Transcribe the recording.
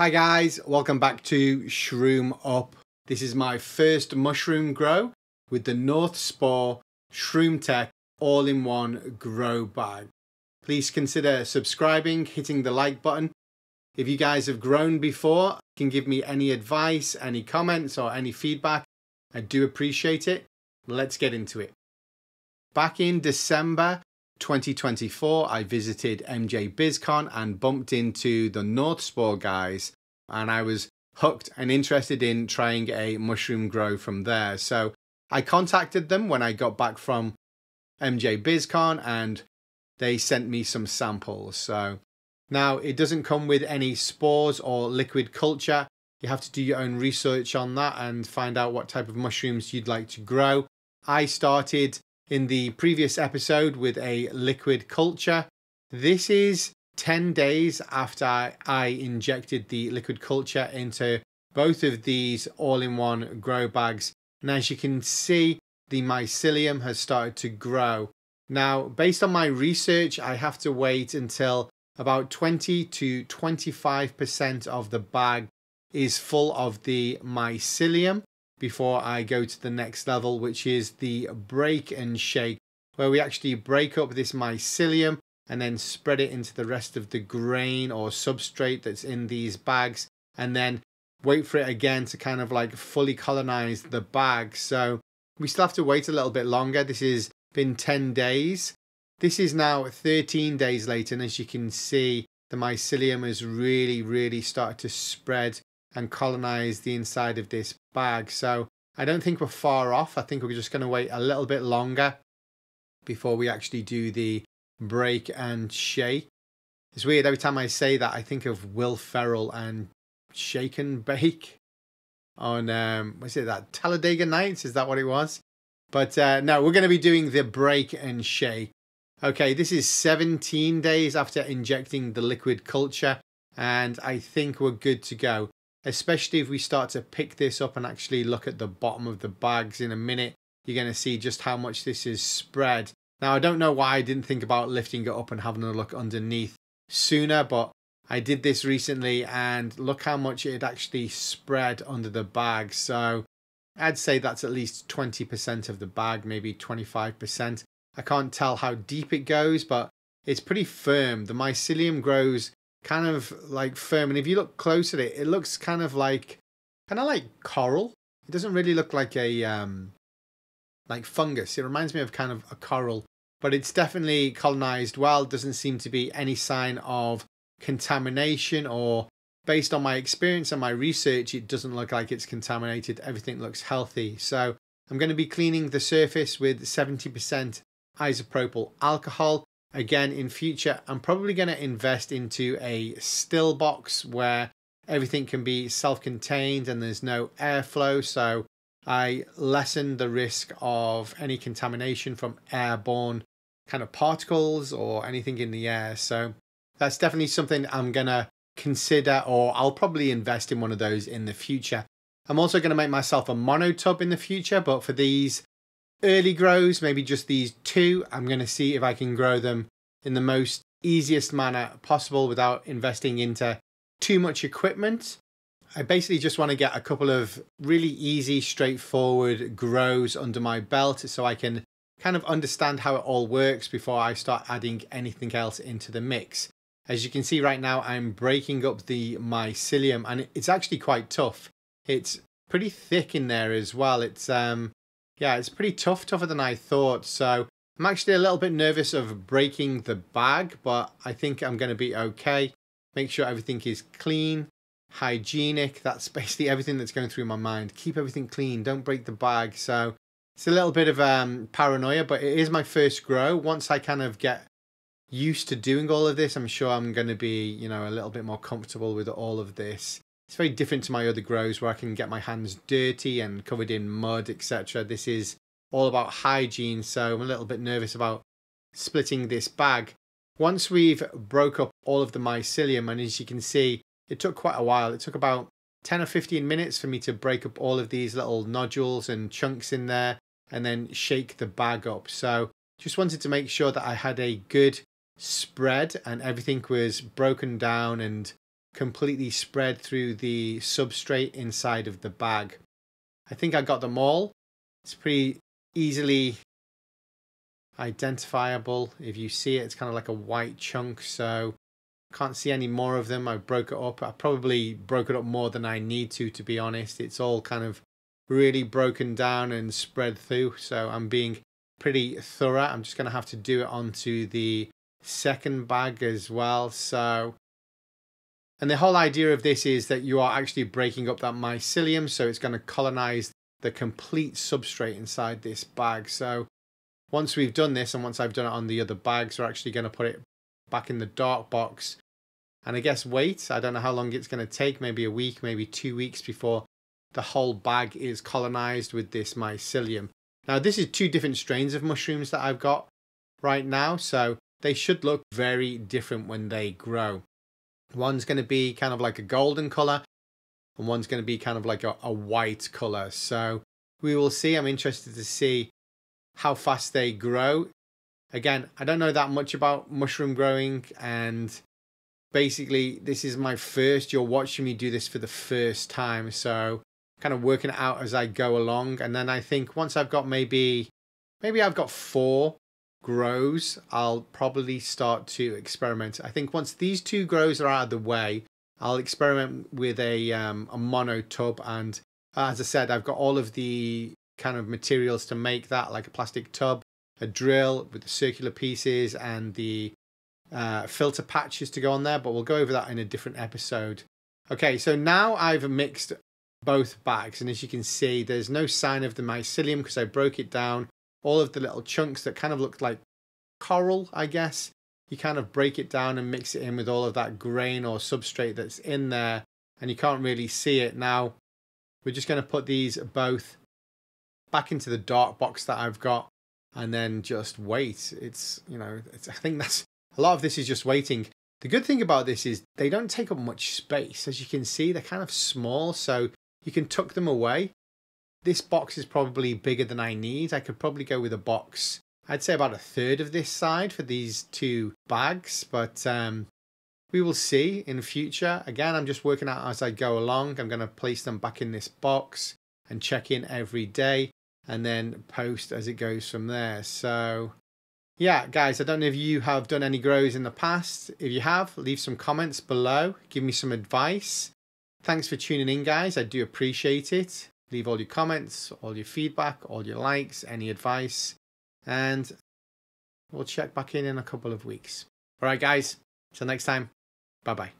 Hi guys, welcome back to ShroomUp. This is my first mushroom grow with the North Spore ShroomTek all-in-one grow bag. Please consider subscribing, hitting the like button. If you guys have grown before, can give me any advice, any comments or any feedback, I do appreciate it. Let's get into it. Back in December 2024, I visited MJ BizCon and bumped into the North Spore guys, and I was hooked and interested in trying a mushroom grow from there. So I contacted them when I got back from MJ BizCon and they sent me some samples. So now it doesn't come with any spores or liquid culture. You have to do your own research on that and find out what type of mushrooms you'd like to grow. I started in the previous episode with a liquid culture. This is 10 days after I injected the liquid culture into both of these all-in-one grow bags. And as you can see, the mycelium has started to grow. Now, based on my research, I have to wait until about 20 to 25% of the bag is full of the mycelium before I go to the next level, which is the break and shake, where we actually break up this mycelium and then spread it into the rest of the grain or substrate that's in these bags, and then wait for it again to kind of like fully colonize the bag. So we still have to wait a little bit longer. This has been 10 days. This is now 13 days later, and as you can see, the mycelium has really, really started to spread and colonize the inside of this bag. So I don't think we're far off. I think we're just going to wait a little bit longer before we actually do the break and shake. It's weird, every time I say that, I think of Will Ferrell and Shake and Bake on, um, it that Talladega Nights? Is that what it was? But uh, no, we're going to be doing the break and shake. Okay, this is 17 days after injecting the liquid culture, and I think we're good to go especially if we start to pick this up and actually look at the bottom of the bags in a minute you're going to see just how much this is spread. Now i don't know why i didn't think about lifting it up and having a look underneath sooner but i did this recently and look how much it actually spread under the bag. So i'd say that's at least 20% of the bag maybe 25% i can't tell how deep it goes but it's pretty firm. The mycelium grows kind of like firm. And if you look close at it, it looks kind of like kind of like coral. It doesn't really look like a um, like fungus. It reminds me of kind of a coral, but it's definitely colonized well. Doesn't seem to be any sign of contamination or based on my experience and my research, it doesn't look like it's contaminated. Everything looks healthy. So I'm going to be cleaning the surface with 70% isopropyl alcohol again in future i'm probably going to invest into a still box where everything can be self-contained and there's no airflow. So i lessen the risk of any contamination from airborne kind of particles or anything in the air. So that's definitely something i'm going to consider or i'll probably invest in one of those in the future. I'm also going to make myself a mono tub in the future but for these early grows, maybe just these two. I'm going to see if I can grow them in the most easiest manner possible without investing into too much equipment. I basically just want to get a couple of really easy, straightforward grows under my belt so I can kind of understand how it all works before I start adding anything else into the mix. As you can see right now, I'm breaking up the mycelium and it's actually quite tough. It's pretty thick in there as well. It's um yeah, it's pretty tough, tougher than I thought. So I'm actually a little bit nervous of breaking the bag, but I think I'm going to be okay. Make sure everything is clean, hygienic. That's basically everything that's going through my mind. Keep everything clean. Don't break the bag. So it's a little bit of um, paranoia, but it is my first grow. Once I kind of get used to doing all of this, I'm sure I'm going to be, you know, a little bit more comfortable with all of this. It's very different to my other grows where I can get my hands dirty and covered in mud, etc. This is all about hygiene, so I'm a little bit nervous about splitting this bag. Once we've broke up all of the mycelium, and as you can see, it took quite a while. It took about 10 or 15 minutes for me to break up all of these little nodules and chunks in there and then shake the bag up. So just wanted to make sure that I had a good spread and everything was broken down and completely spread through the substrate inside of the bag. I think I got them all. It's pretty easily identifiable. If you see it, it's kind of like a white chunk. So can't see any more of them. I broke it up. I probably broke it up more than I need to, to be honest. It's all kind of really broken down and spread through. So I'm being pretty thorough. I'm just going to have to do it onto the second bag as well. So, and the whole idea of this is that you are actually breaking up that mycelium. So it's going to colonize the complete substrate inside this bag. So once we've done this and once I've done it on the other bags, we're actually going to put it back in the dark box and I guess wait. I don't know how long it's going to take, maybe a week, maybe two weeks before the whole bag is colonized with this mycelium. Now, this is two different strains of mushrooms that I've got right now, so they should look very different when they grow. One's going to be kind of like a golden color, and one's going to be kind of like a, a white color. So we will see. I'm interested to see how fast they grow. Again, I don't know that much about mushroom growing, and basically, this is my first. You're watching me do this for the first time, so kind of working it out as I go along. And then I think once I've got maybe, maybe I've got four grows, I'll probably start to experiment. I think once these two grows are out of the way, I'll experiment with a, um, a mono tub. And as I said, I've got all of the kind of materials to make that, like a plastic tub, a drill with the circular pieces and the uh, filter patches to go on there, but we'll go over that in a different episode. Okay, so now I've mixed both bags. And as you can see, there's no sign of the mycelium because I broke it down. All of the little chunks that kind of looked like coral, I guess, you kind of break it down and mix it in with all of that grain or substrate that's in there and you can't really see it. Now, we're just going to put these both back into the dark box that I've got and then just wait. It's, you know, it's, I think that's a lot of this is just waiting. The good thing about this is they don't take up much space. As you can see, they're kind of small, so you can tuck them away. This box is probably bigger than I need. I could probably go with a box, I'd say about a third of this side for these two bags, but um, we will see in future. Again, I'm just working out as I go along. I'm going to place them back in this box and check in every day and then post as it goes from there. So yeah, guys, I don't know if you have done any grows in the past. If you have, leave some comments below. Give me some advice. Thanks for tuning in, guys. I do appreciate it. Leave all your comments, all your feedback, all your likes, any advice, and we'll check back in in a couple of weeks. All right, guys. Till next time. Bye bye.